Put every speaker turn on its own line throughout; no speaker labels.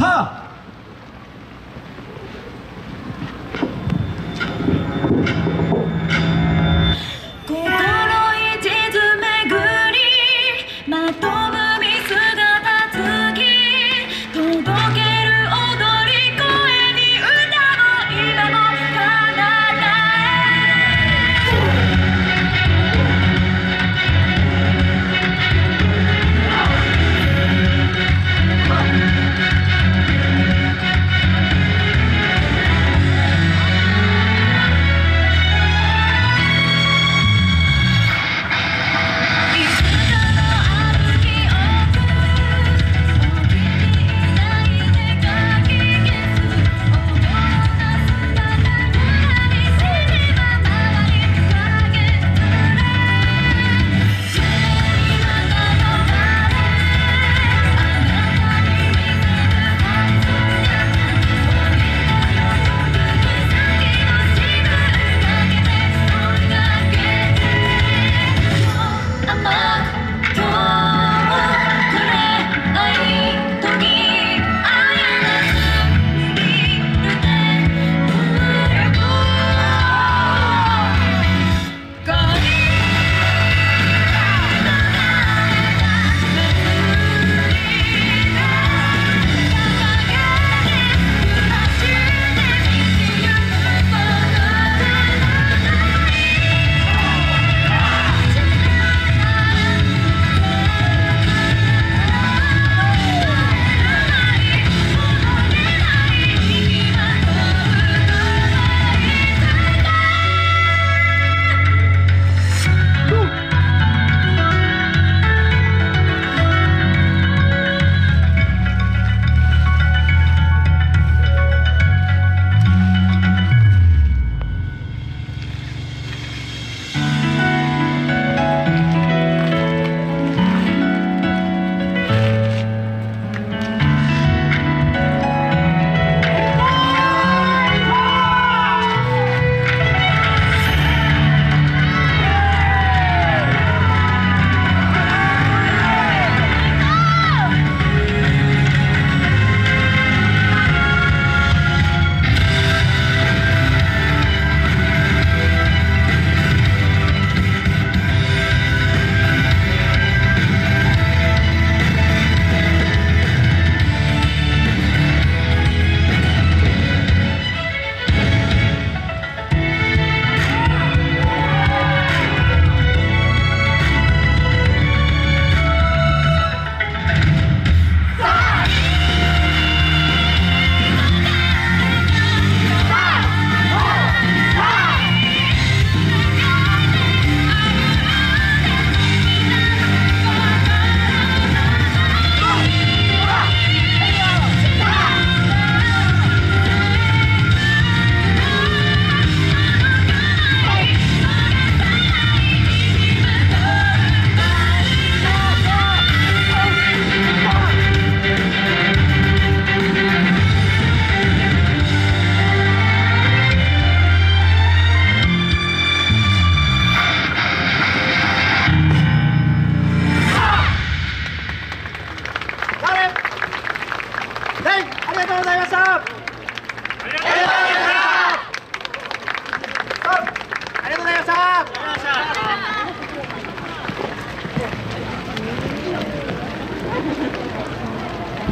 하.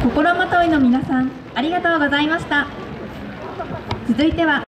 心まといの皆さんありがとうございました。続いては